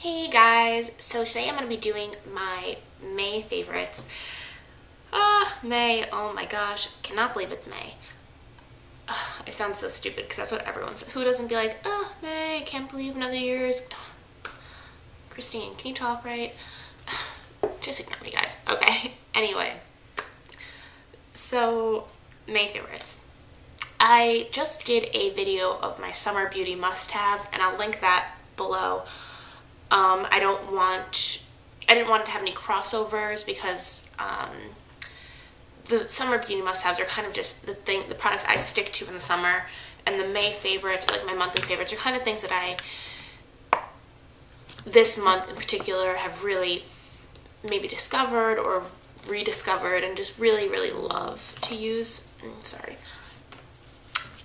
Hey guys, so today I'm going to be doing my May favorites. Ah, May, oh my gosh, cannot believe it's May. Ah, I sound so stupid because that's what everyone says. Who doesn't be like, oh, May, can't believe another year's. Christine, can you talk right? Just ignore me, guys. Okay, anyway. So, May favorites. I just did a video of my summer beauty must-haves and I'll link that below. Um, I don't want, I didn't want to have any crossovers because um, the summer beauty must-haves are kind of just the thing, the products I stick to in the summer and the May favorites, like my monthly favorites, are kind of things that I, this month in particular, have really maybe discovered or rediscovered and just really, really love to use. Mm, sorry.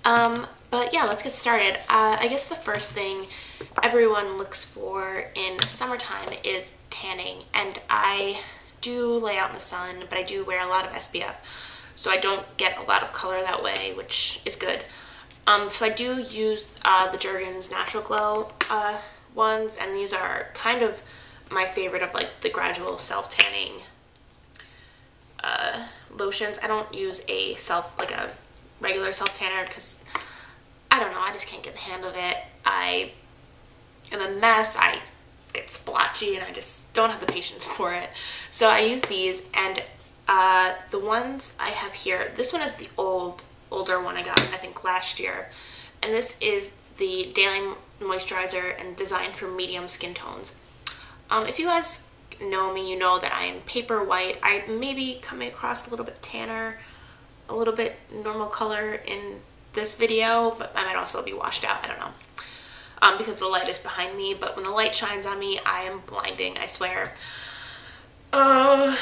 Um, but yeah, let's get started. Uh, I guess the first thing everyone looks for in summertime is tanning. And I do lay out in the sun, but I do wear a lot of SPF. So I don't get a lot of color that way, which is good. Um, so I do use uh, the Jergens Natural Glow uh, ones, and these are kind of my favorite of like the gradual self-tanning uh, lotions. I don't use a self, like a regular self tanner because I don't know, I just can't get the hand of it. I am a mess. I get splotchy and I just don't have the patience for it. So I use these and uh, the ones I have here, this one is the old, older one I got, I think last year. And this is the Daily Moisturizer and designed for medium skin tones. Um, if you guys know me, you know that I am paper white. I may be coming across a little bit tanner a little bit normal color in this video, but I might also be washed out, I don't know. Um, because the light is behind me, but when the light shines on me, I am blinding, I swear. Uh,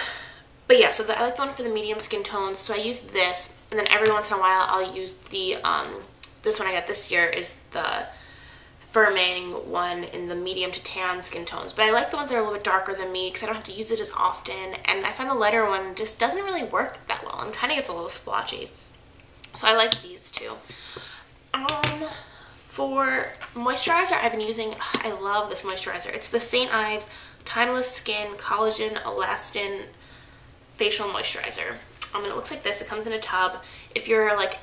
but yeah, so the, I like the one for the medium skin tones, so I use this, and then every once in a while I'll use the, um, this one I got this year is the firming one in the medium to tan skin tones. But I like the ones that are a little bit darker than me because I don't have to use it as often. And I find the lighter one just doesn't really work that well and kind of gets a little splotchy. So I like these two. Um, for moisturizer, I've been using, I love this moisturizer. It's the St. Ives Timeless Skin Collagen Elastin Facial Moisturizer. Um, and it looks like this. It comes in a tub. If you're like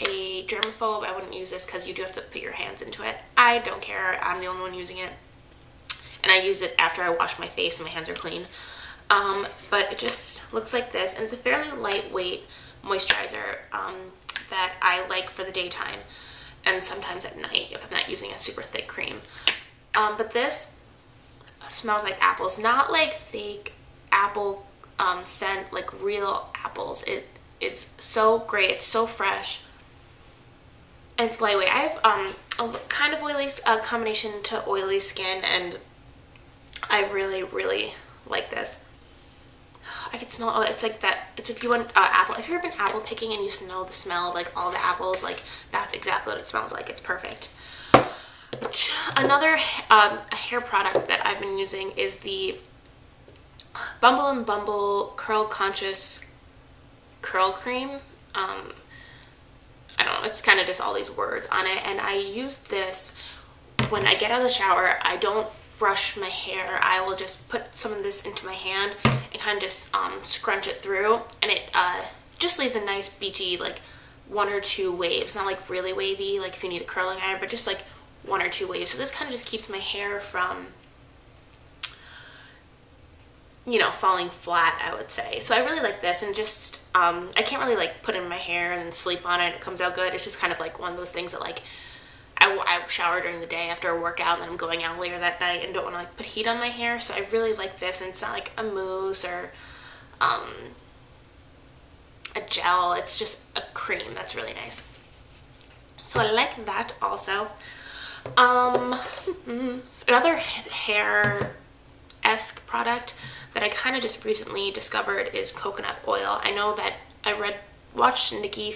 a germaphobe, I wouldn't use this because you do have to put your hands into it. I don't care. I'm the only one using it. And I use it after I wash my face and my hands are clean. Um, but it just looks like this. And it's a fairly lightweight moisturizer um, that I like for the daytime and sometimes at night if I'm not using a super thick cream. Um, but this smells like apples. Not like fake apple um, scent, like real apples. It is so great. It's so fresh and it's lightweight. I have um, a kind of oily combination to oily skin and I really, really like this. I could smell, oh, it's like that, it's if you want uh, apple, if you've ever been apple picking and you smell the smell of like all the apples, like that's exactly what it smells like. It's perfect. Another um, hair product that I've been using is the Bumble and Bumble Curl Conscious Curl Cream. Um, I don't know, it's kind of just all these words on it. And I use this when I get out of the shower. I don't brush my hair. I will just put some of this into my hand and kind of just um, scrunch it through. And it uh, just leaves a nice beachy, like one or two waves. Not like really wavy, like if you need a curling iron, but just like one or two waves. So this kind of just keeps my hair from you know, falling flat, I would say. So I really like this and just, um, I can't really like put in my hair and sleep on it. It comes out good. It's just kind of like one of those things that like, I, I shower during the day after a workout and then I'm going out later that night and don't want to like put heat on my hair. So I really like this and it's not like a mousse or um, a gel. It's just a cream. That's really nice. So I like that also. Um, another hair esque product that I kind of just recently discovered is coconut oil. I know that I read, watched Nikki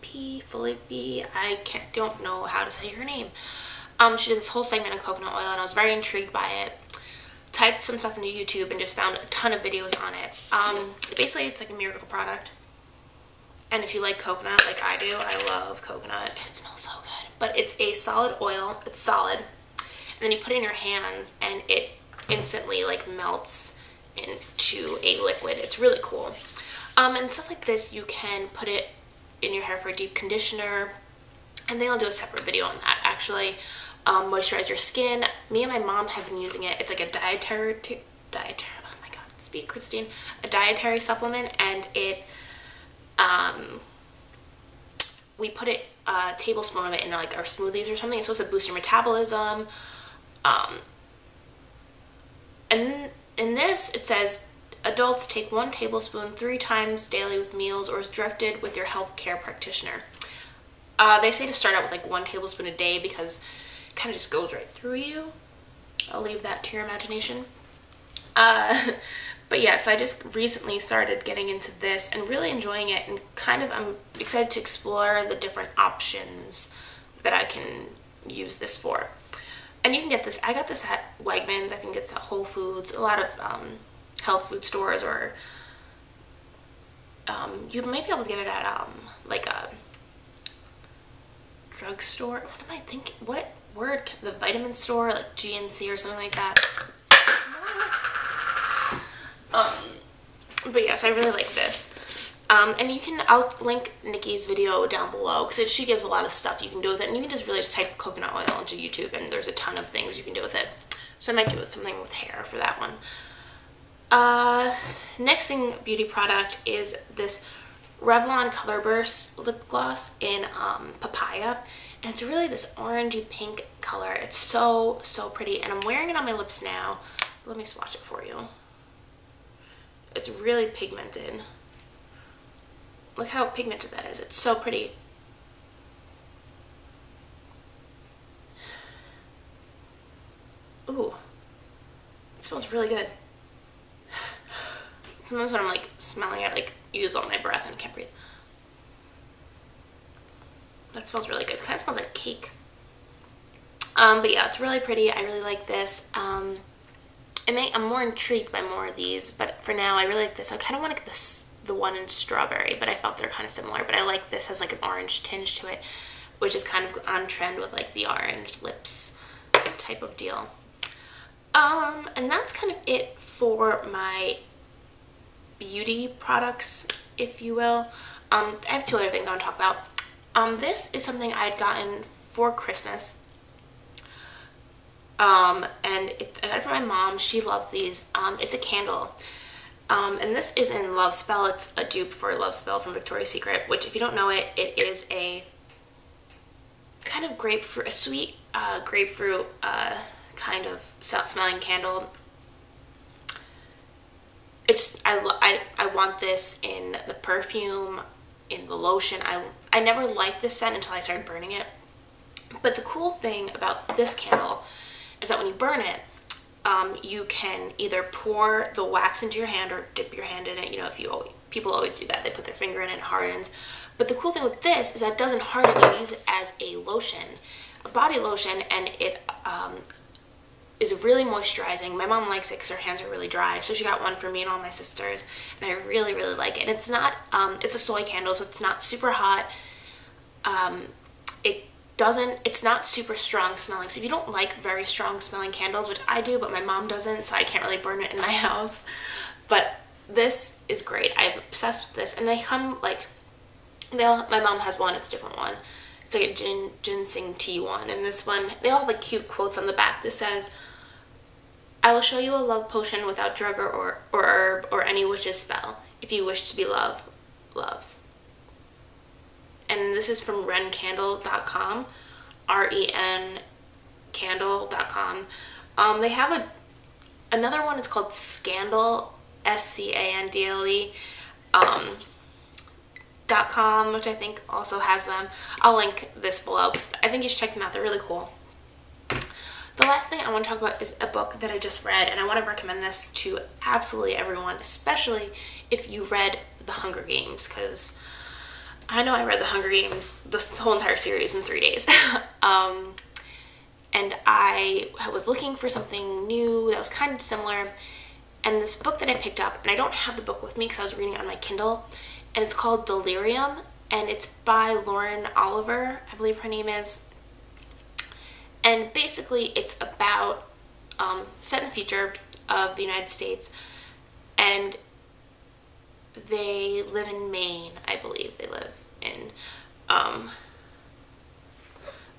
Phillippi, Phillippi, I can't, don't know how to say her name. Um, she did this whole segment on coconut oil and I was very intrigued by it. Typed some stuff into YouTube and just found a ton of videos on it. Um, basically, it's like a miracle product. And if you like coconut like I do, I love coconut. It smells so good. But it's a solid oil. It's solid and then you put it in your hands and it instantly like melts into a liquid. It's really cool. Um, and stuff like this, you can put it in your hair for a deep conditioner. And then I'll do a separate video on that actually. Um, moisturize your skin. Me and my mom have been using it. It's like a dietary, dietary, oh my god, speak Christine, a dietary supplement and it, um, we put it, a tablespoon of it in like our smoothies or something. It's supposed to boost your metabolism. Um, and in this, it says adults take one tablespoon three times daily with meals or as directed with your health care practitioner. Uh, they say to start out with like one tablespoon a day because it kind of just goes right through you. I'll leave that to your imagination. Uh, but yeah, so I just recently started getting into this and really enjoying it and kind of I'm excited to explore the different options that I can use this for. And you can get this, I got this at Wegmans, I think it's at Whole Foods, a lot of um, health food stores or um, you may be able to get it at um, like a drugstore. What am I thinking? What word? The vitamin store, like GNC or something like that. Um, but yes, I really like this. Um, and you can, I'll link Nikki's video down below because she gives a lot of stuff you can do with it. And you can just really just type coconut oil into YouTube and there's a ton of things you can do with it. So I might do something with hair for that one. Uh, next thing beauty product is this Revlon Color Burst lip gloss in um, papaya. And it's really this orangey pink color. It's so, so pretty. And I'm wearing it on my lips now. Let me swatch it for you. It's really pigmented. Look how pigmented that is. It's so pretty. Ooh. It smells really good. Sometimes when I'm like smelling it, like use all my breath and can't breathe. That smells really good. It kind of smells like cake. Um, but yeah, it's really pretty. I really like this. Um, I may, I'm more intrigued by more of these, but for now, I really like this. I kind of want to get this the one in strawberry, but I felt they're kind of similar. But I like this has like an orange tinge to it, which is kind of on trend with like the orange lips type of deal. Um, and that's kind of it for my beauty products, if you will. Um, I have two other things I want to talk about. Um, this is something I had gotten for Christmas. Um, and it, I got it from my mom. She loved these. Um, it's a candle. Um, and this is in Love Spell. It's a dupe for Love Spell from Victoria's Secret, which if you don't know it, it is a kind of grapefruit, a sweet uh, grapefruit uh, kind of smelling candle. It's I, I, I want this in the perfume, in the lotion. I, I never liked this scent until I started burning it. But the cool thing about this candle is that when you burn it, um, you can either pour the wax into your hand or dip your hand in it. You know, if you always, people always do that, they put their finger in it, hardens. But the cool thing with this is that it doesn't harden. You use it as a lotion, a body lotion, and it um, is really moisturizing. My mom likes it because her hands are really dry, so she got one for me and all my sisters, and I really, really like it. And it's not, um, it's a soy candle, so it's not super hot. Um, it doesn't, it's not super strong smelling. So if you don't like very strong smelling candles, which I do, but my mom doesn't, so I can't really burn it in my house. But this is great. I'm obsessed with this. And they come like, they all, my mom has one, it's a different one. It's like a gin, ginseng tea one. And this one, they all have like cute quotes on the back that says, I will show you a love potion without drug or, or, or herb or any witch's spell. If you wish to be love, love and this is from rencandle.com, R-E-N candle.com. Um, they have a another one. It's called Scandal, S-C-A-N-D-L-E, um, com, which I think also has them. I'll link this below because I think you should check them out. They're really cool. The last thing I want to talk about is a book that I just read, and I want to recommend this to absolutely everyone, especially if you read The Hunger Games, because I know I read The Hunger Games, the whole entire series in three days. um, and I was looking for something new that was kind of similar. And this book that I picked up, and I don't have the book with me because I was reading it on my Kindle, and it's called Delirium, and it's by Lauren Oliver, I believe her name is. and basically it's about um, set in the future of the United States, and they live in Maine, I believe they live in. Um,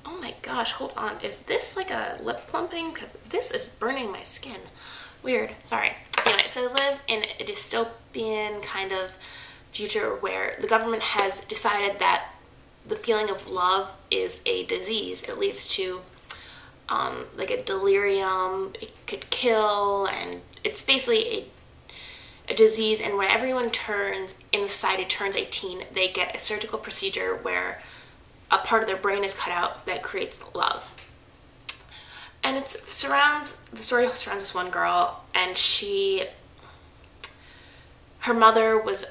oh my gosh, hold on. Is this like a lip plumping? Because this is burning my skin. Weird. Sorry. Anyway, so they live in a dystopian kind of future where the government has decided that the feeling of love is a disease. It leads to um, like a delirium. It could kill, and it's basically a a disease. And when everyone turns in the society turns 18, they get a surgical procedure where a part of their brain is cut out that creates love. And it surrounds the story surrounds this one girl, and she her mother was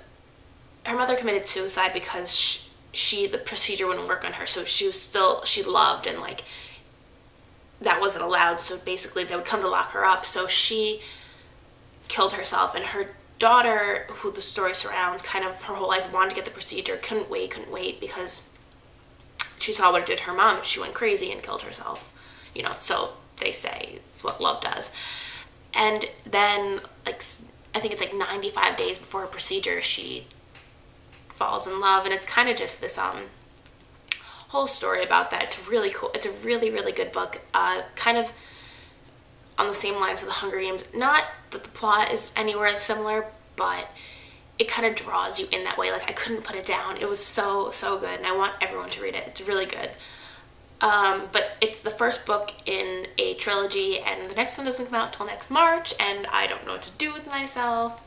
her mother committed suicide because she, she the procedure wouldn't work on her. So she was still she loved and like that wasn't allowed. So basically they would come to lock her up. So she killed herself and her daughter who the story surrounds kind of her whole life wanted to get the procedure couldn't wait couldn't wait because she saw what it did to her mom. She went crazy and killed herself you know so they say it's what love does. And then like i think it's like 95 days before her procedure she falls in love and it's kind of just this um whole story about that. It's really cool. It's a really really good book uh kind of on the same lines of the hunger games. Not that the plot is anywhere similar but it kind of draws you in that way. Like i couldn't put it down. It was so so good and i want everyone to read it. It's really good. Um, but it's the first book in a trilogy and the next one doesn't come out till next march and i don't know what to do with myself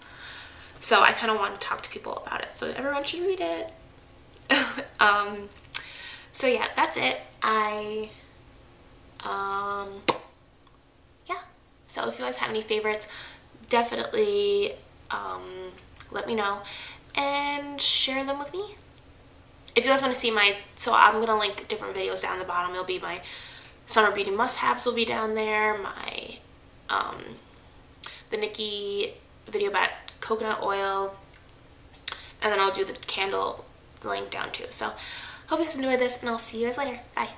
so I kind of want to talk to people about it. So everyone should read it. um, so yeah, that's it. I, um, yeah. So if you guys have any favorites, definitely um, let me know and share them with me. If you guys want to see my, so I'm going to link different videos down the bottom. It'll be my summer beauty must-haves will be down there. My, um, the Nikki video about coconut oil, and then I'll do the candle link down too. So hope you guys enjoyed this, and I'll see you guys later. Bye.